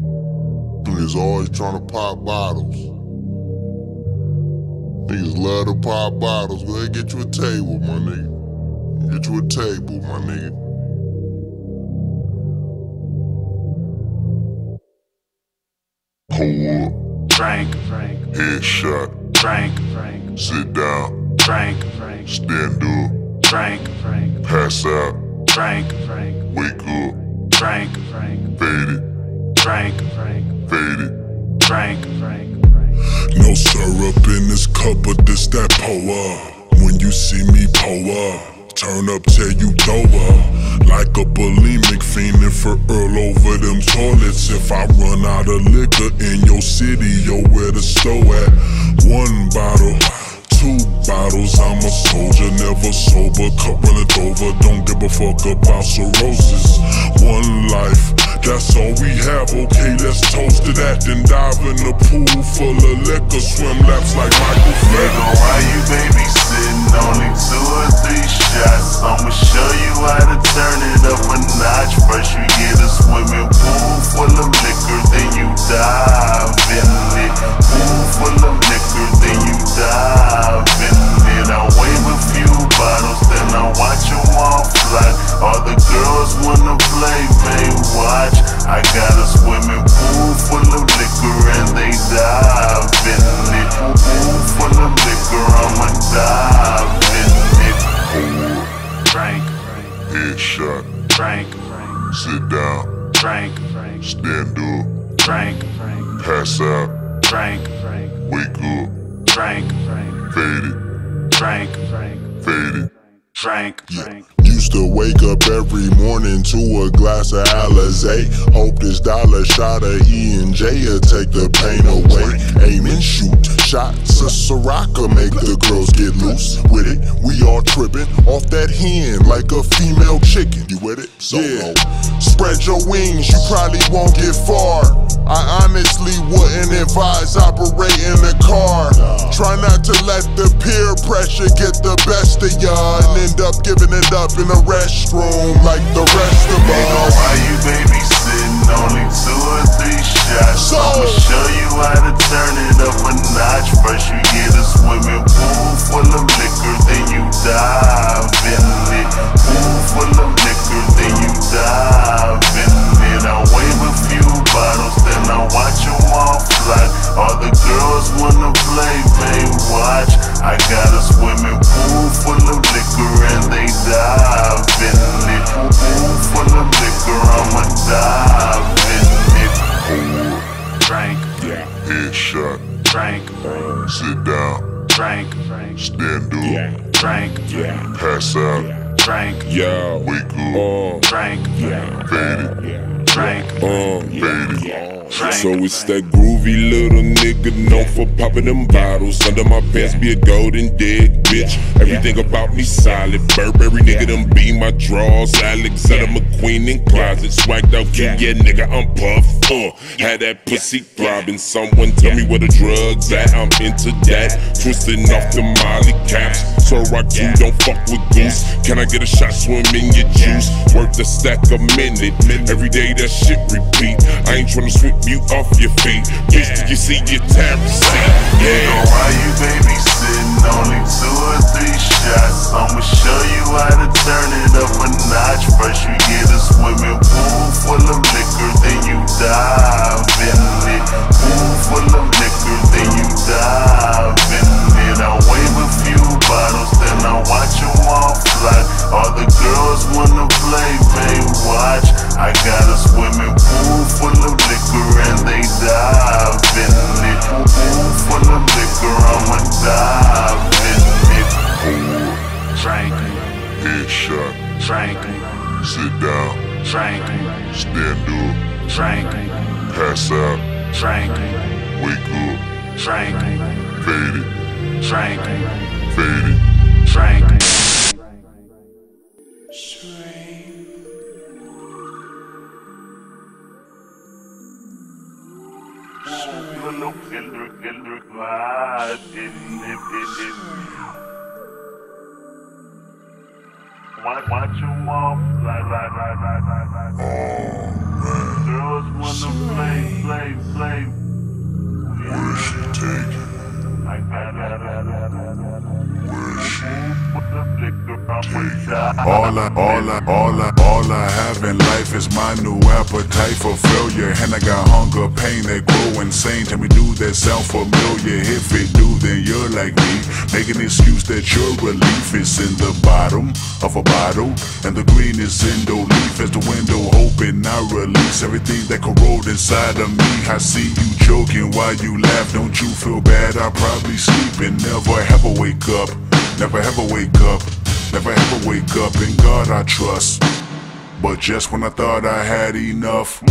Niggas always trying to pop bottles. Niggas love to pop bottles. Go ahead, get you a table, my nigga. Get you a table, my nigga. Pull up, Frank, headshot, Frank, Frank, sit down, Frank, Frank, stand up, Frank, Frank, pass out, Frank, Frank, wake up, Frank, Frank, fade it, Frank, Frank, fade it. Frank. No syrup in this cup, but this that pour When you see me up, turn up till you throw up. Like a bulimic fiending for Earl over them toilets. If I run out of liquor in your city, yo, where the store at? One bottle. Two bottles, I'm a soldier, never sober, cup running over, don't give a fuck about cirrhosis. One life, that's all we have, okay, let's toast to that, then dive in the pool full of liquor, swim laps like Michael Nigga, why you babysitting? Only two or three shots. I'ma show you how to turn it up a notch. First you get a swimming pool Frank, Frank, headshot, Frank, Frank, sit down, Frank, Frank, stand up, Frank, Frank, pass out, Frank, Frank, wake up, Frank, Frank, fade it, Frank, Frank, fade it. Frank, Frank. Used to wake up every morning to a glass of Alizé. Hope this dollar shot of E and J will take the pain away. Aim and shoot, shots of Sriracha make the girls get loose with it. We all tripping off that hen like a female chicken. You with it? yeah. Spread your wings, you probably won't get far. I honestly wouldn't advise operating a car. Try not to let the peer pressure get the best of ya and end up giving it up in a restroom like the rest of us. why you babysitting? Stand up, Frank, pass out, Frank, Yeah, wake up, Frank, fade it, Frank, uh, fade it. So it's that groovy little nigga known for popping them bottles. Under my pants be a golden dick, bitch. Everything about me solid. Burberry nigga, them be my drawers. Alexander McQueen in closet. Swagged out kid, yeah, nigga, I'm puff. Uh, had that pussy throbbing. Someone tell me where the drugs at. I'm into that. Twisting off the Molly caps. So rock you don't fuck with goose. Can I get a shot? Swim in your juice. Worth a stack a minute. Every day that shit repeat. I ain't tryna sweep you off your feet. Bitch, did you see your tab receipt? Yeah. why you babysitting? Only two or three shots. I'ma show you how to turn it up a notch. Headshot, Frank, sit down, Frank, stand up, Frank, pass out, Frank, wake up, Frank, fade it, Frank, fade it. Frank. Little killer, killer, glide in it. Watch, watch fly, fly, fly, fly. Girls wanna All I, all I, all I, all I have in life is my new appetite for failure. And I got hunger, pain that grow insane. Tell me, do that sound familiar? If it do, then you're like me. Make an excuse that your relief is in the bottom of a bottle. And the green is in the leaf as the window open. I release everything that corrode inside of me. I see you joking while you laugh. Don't you feel bad? I probably sleep and never ever wake up. Never ever wake up. Never ever wake up. In God I trust. But just when I thought I had enough.